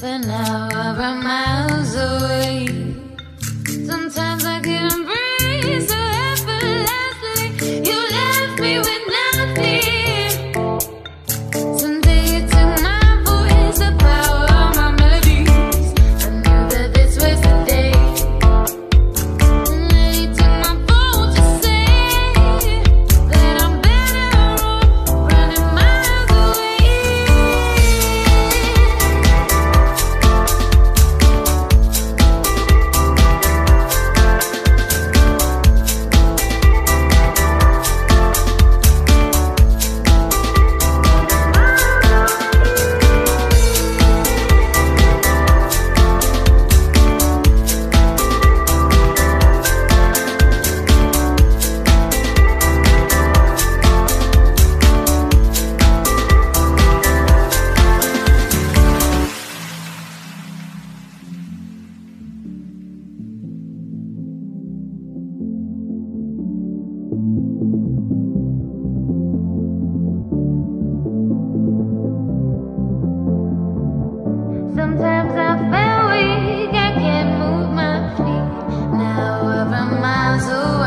But now I'm out. Sometimes I feel weak, I can't move my feet. Now over miles away.